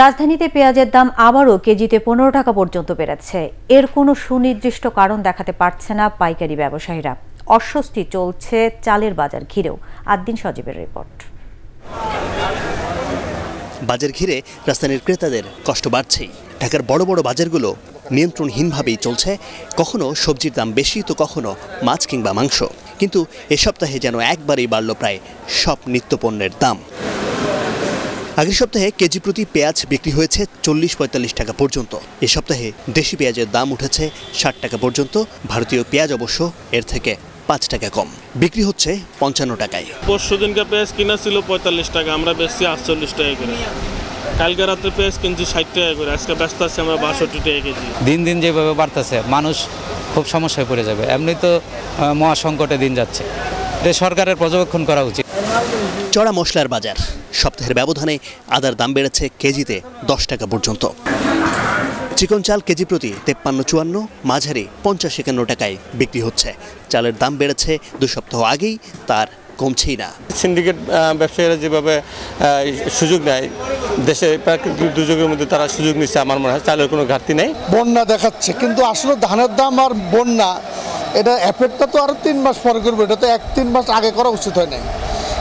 রাজধানীতে পেঁয়াজের দাম আবারও কেজিতে পনেরো টাকা পর্যন্ত বেড়েছে। এর কোনো সুনির্দিষ্ট কারণ দেখাতে পারছে না পাইকারি ব্যবসায়ীরা। অস্বস্তি চলছে চালের বাজার ঘিরেও। আদ্দিন সজীবের রিপোর্ট। বাজার ঘিরে রাজধানীর ক্রেতাদের কষ্ট বাড়ছেই। ঢাকার বড় বড় বাজারগুলো নিয়ন্ত্রণহীনভাবেই চলছে। কখনো সবজির দাম বেশি, তো কখনো মাছ কিংবা মাংস। কিন্তু এ সপ্তাহে যেন একবারেই বাড়ল প্রায় সব নিত্যপণ্যের দাম। আগের সপ্তাহে কেজি প্রতি পেঁয়াজ বিক্রি হয়েছে চল্লিশ পঁয়তাল্লিশ টাকা পর্যন্ত। এ সপ্তাহে দেশি পেঁয়াজের দাম উঠেছে ষাট টাকা পর্যন্ত ভারতীয় পেঁয়াজ অবশ্য এর থেকে পাঁচ টাকা কম। বিক্রি হচ্ছে পঞ্চান্ন টাকায়। পরশু দিনকার পেঁয়াজ কিনা ছিল পঁয়তাল্লিশ টাকা আমরা বেচছি আটচল্লিশ টাকা করে। কালকে রাতে পেঁয়াজ কিনছি ষাট টাকা করে আজকে ব্যস্ত আছি আমরা বাষট্টি টাকা কেজি। দিন দিন যেভাবে বাড়তেছে মানুষ খুব সমস্যায় পড়ে যাবে। এমনি তো মহাসংকটে দিন যাচ্ছে। এটা সরকারের পর্যবেক্ষণ করা উচিত। চড়া মশলার বাজার। সপ্তাহের ব্যবধানে আদার দাম বেড়েছে কেজিতে দশ টাকা পর্যন্ত। চিকন চাল কেজি প্রতি তেপ্পান্ন চুয়ান্ন মাঝারি পঞ্চাশ একান্ন টাকায় বিক্রি হচ্ছে। চালের দাম বেড়েছে দু সপ্তাহ আগেই তার কমছেই না। সিন্ডিকেট ব্যবসায়ীরা যেভাবে সুযোগ নেয় দেশে প্রাকৃতিক দুর্যোগের মধ্যে তারা সুযোগ নিচ্ছে আমার মনে হয় চালের কোনো ঘাটতি নেই। বন্যা দেখাচ্ছে কিন্তু আসলে ধানের দাম আর বন্যা এটা এফেক্টটা তো আরও তিন মাস পরে করবে এটা তো এক তিন মাস আগে করা উচিত হয় নাই।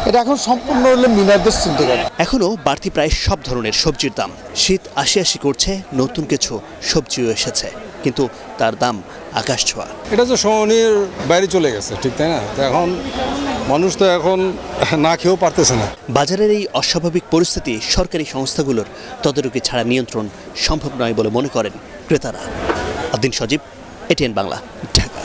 এটা এখন সম্পূর্ণ হলে মিনারদের সিন্ডিকেট। এখনও বাড়তি প্রায় সব ধরনের সবজির দাম। শীত আশি আশি করছে নতুন কিছু সবজিও এসেছে কিন্তু তার দাম আকাশ ছোঁয়া। এটা তো সহনীয় বাইরে চলে গেছে ঠিক তাই না? তো এখন মানুষ তো এখন না খেয়েও পারতেছে না। বাজারের এই অস্বাভাবিক পরিস্থিতি সরকারি সংস্থাগুলোর তদারকি ছাড়া নিয়ন্ত্রণ সম্ভব নয় বলে মনে করেন ক্রেতারা। আদিন সজীব এটিএন বাংলা ঢাকা।